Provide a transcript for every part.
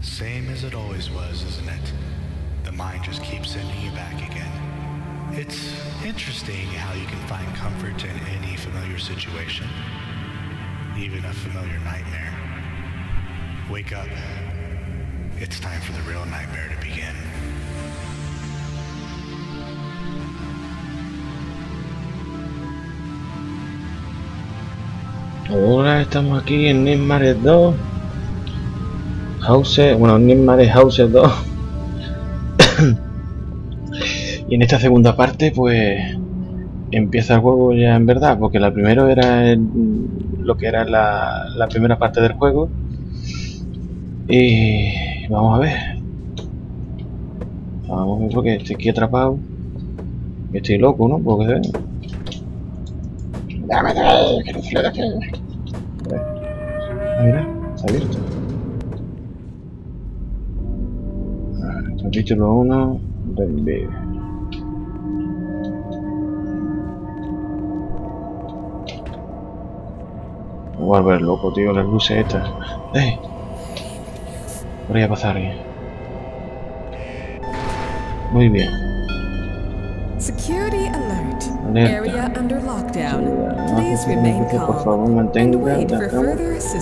Same as it always was, isn't it? The mind just keeps sending you back again. It's interesting how you can find comfort in any familiar situation, even a familiar nightmare. Wake up. It's time for the real nightmare to begin. Hola, estamos aquí en Nightmare 2 House, bueno, Nightmare House 2 Y en esta segunda parte, pues empieza el juego ya en verdad, porque la primera era el- lo que era la, la primera parte del juego Y vamos a ver Vamos a ver porque estoy aquí atrapado Estoy loco, ¿no? Porque se Dame, dame, que no aquí. Ah, Mira, se ha abierto. Capítulo 1 del. Me voy a volver loco, tío, las luces estas. ¡Eh! Voy a pasar alguien. Muy bien. Security alert. Area under lockdown. No Please hace remain falta que, por calm favor, mantenga la calma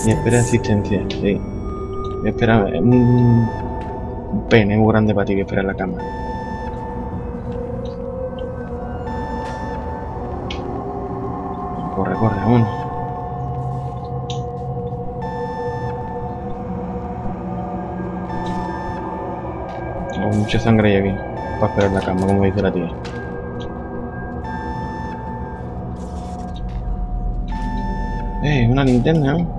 y espera asistencia. Sí. Espera, un, un pene muy grande para ti que espera en la cama. Corre, corre, vámonos. Tengo mucha sangre ahí aquí. Para esperar la cama, como dice la tía. Eh, una linterna. ¿no?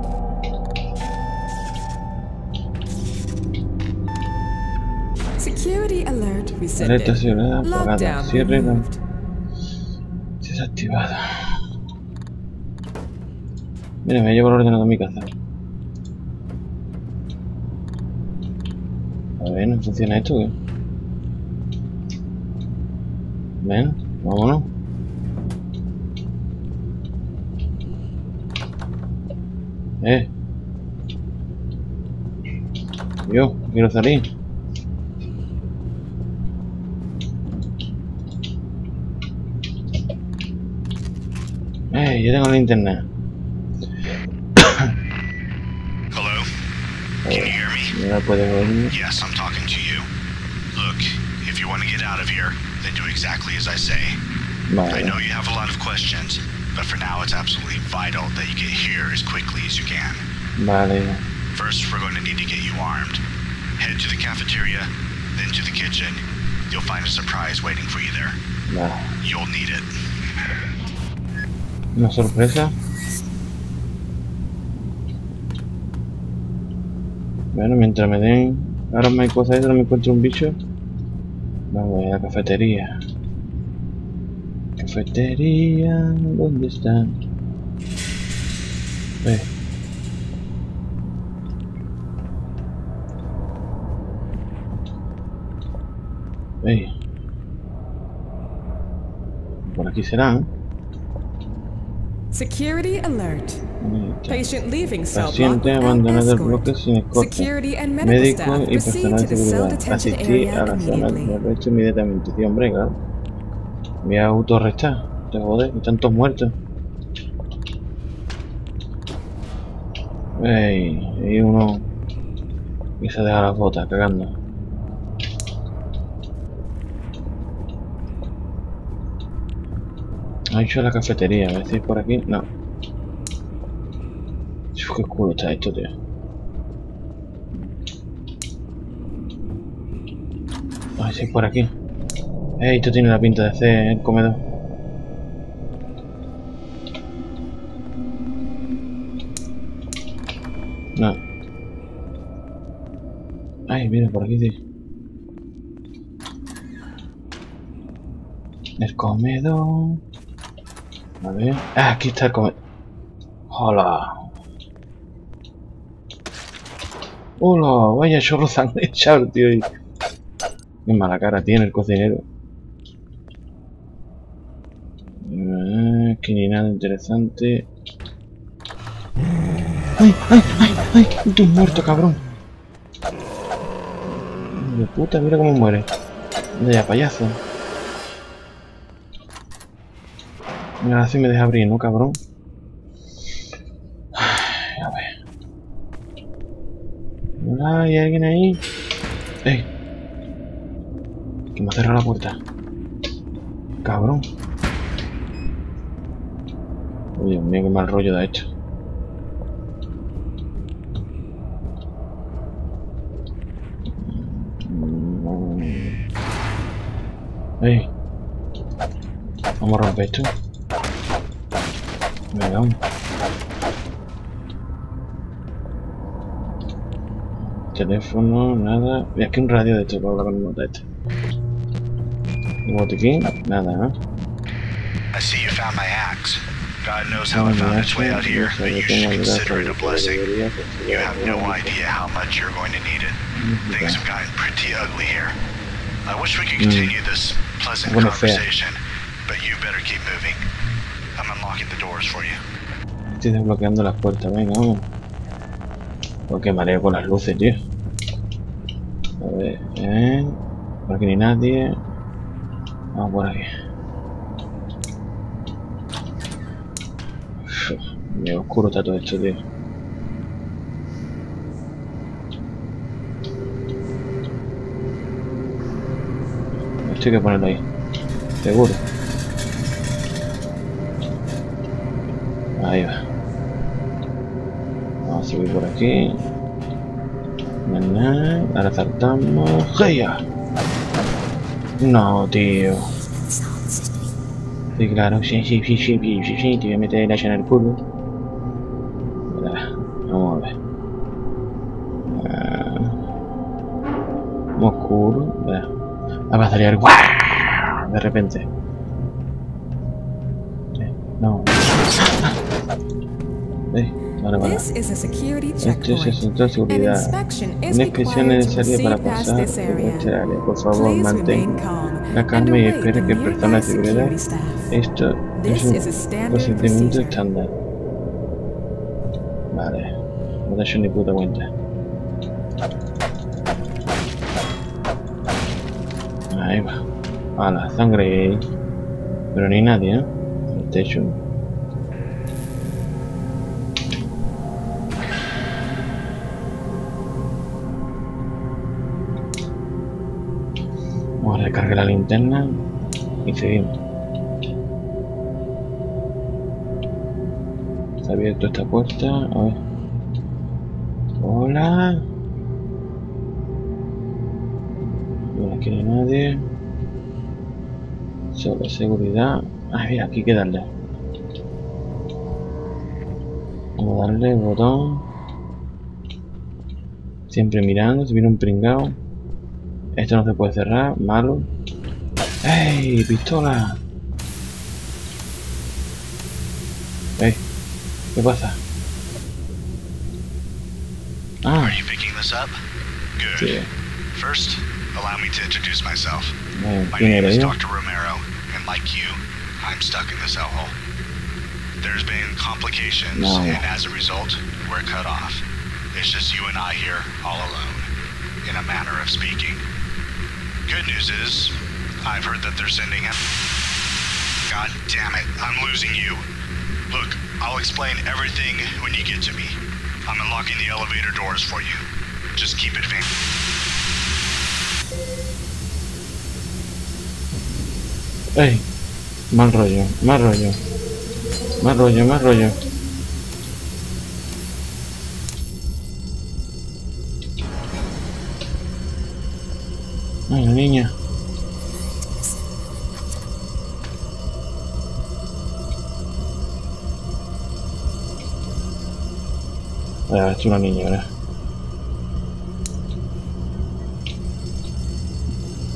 Alerta rescinded. ciudad apagada. Cierre desactivada. Mira, me llevo el ordenador a mi casa. A ver, ¿no funciona esto qué? Ven, vámonos. Eh. Yo, quiero salir. Eh, yo tengo la internet. Hello? Can you hear me? No puedes oír. Yes, I'm talking to you. Look, if you want to get out of here, then do exactly as I say. I know you have a lot of questions, but for now it's absolutely vital that you get here as quickly as you can. Vale. First, we're going to need to get you armed. Head to the cafeteria, then to the kitchen. You'll find a surprise waiting for you there. Vale. You'll need it. Una sorpresa. Bueno, mientras me den... Ahora me hay cosas no me encuentro un bicho. Vamos a la cafetería. Cafetería, ¿dónde están? Eh. Ey. Por aquí serán. Security alert. Patient leaving cell block Paciente abandonado el bloque sin escolta. Security and medical Médico staff y personal de seguridad. area a la sala de arresto inmediatamente. Sí, hombre, claro. Me voy a autorrestar. Te joder, hay tantos muertos. Ey, hay uno que se deja las botas cagando. Ha hecho la cafetería, a ver si por aquí. No. Qué culo está esto, tío. A ver si por aquí. Eh, esto tiene la pinta de ser el comedor. No. Ay, mira, por aquí sí. El comedor. A ver. Ah, aquí está comedor. Hola. Hola, vaya chorro sangre echado, tío. Qué mala cara tiene el cocinero. Eh, que ni nada interesante. ¡Ay, ay, ay, ay! ¡Tú muerto, cabrón! De puta, mira cómo muere. Anda ya, payaso. Mira, así me deja abrir, ¿no, cabrón? A ver. ¿hay alguien ahí? ¡Ey! Que me ha cerrado la puerta. Cabrón. Uy, Dios mío, qué mal rollo da esto. ¡Ey! Vamos a romper esto. Vamos. Teléfono, nada. Y aquí un radio de esto para hablar con el este. Un botiquín, nada, ¿eh? I see you found my axe. God knows how it found its way out here, but you should consider it a blessing. You have no idea how much you're going to need it. Things have gotten pretty ugly here. I wish we could continue this pleasant conversation, but you better keep moving. Estoy desbloqueando las puertas, venga, vamos. Porque mareo con las luces, tío. A ver, eh. Por ni nadie. Vamos por aquí. Qué oscuro está todo esto, tío. Esto hay que ponerlo ahí. Seguro. Ahí va. Vamos a subir por aquí. Ahora saltamos. ¡Heya! No, tío. Sí, claro. Sí, sí, sí, sí, sí, sí, sí. Te voy a meter el hacha en el culo. Vamos a ver. Ah. Oscuro. Verá. Va a salir ¡guau! De repente. Ahora va. This is a security Esto es el centro de seguridad. Una inspección es necesaria para pasar por este área. Por favor, calm la calma y espere que el personal de seguridad. Esto es un procedimiento estándar. Vale. No te he hecho ni puta cuenta. Ahí va. A la sangre. Pero ni nadie, ¿eh? El techo. Recargar la linterna y seguimos. Está abierto esta puerta. A ver. Hola. Por aquí no hay nadie. Solo seguridad. Ah, mira, aquí hay que darle. Vamos a darle el botón. Siempre mirando, si viene un pringao. Esto no se puede cerrar, malo. ¡Ey! ¡Pistola! ¡Ey! ¿Qué pasa? Ah, Are you picking this up? Good. First, allow me to introduce myself. Eh, My name is? Dr. Romero, and like you, I'm stuck in this hellhole. There's been complications, No. and as a result, we're cut off. It's just you and I here, all alone, in a manner of speaking. Good news is, I've heard that they're sending him. God damn it, I'm losing you. Look, I'll explain everything when you get to me. I'm unlocking the elevator doors for you. Just keep advancing. ¡Ey! Mal rollo, mal rollo. Mal rollo, mal rollo. Niña. Ah, es una niña, ¿verdad?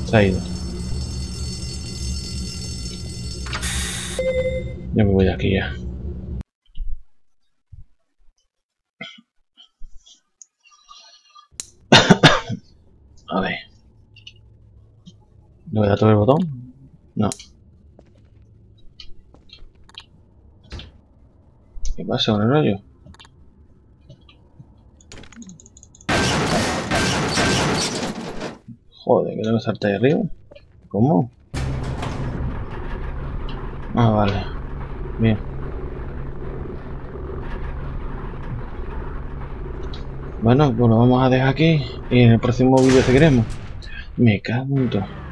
Se ha ido. Ya me voy de aquí ya. A ver. ¿Le voy a dar el botón? No. ¿Qué pasa con el rollo? Joder, que tengo que saltar ahí arriba. ¿Cómo? Ah, vale. Bien. Bueno, pues lo vamos a dejar aquí y en el próximo vídeo seguiremos. Me cago en todo.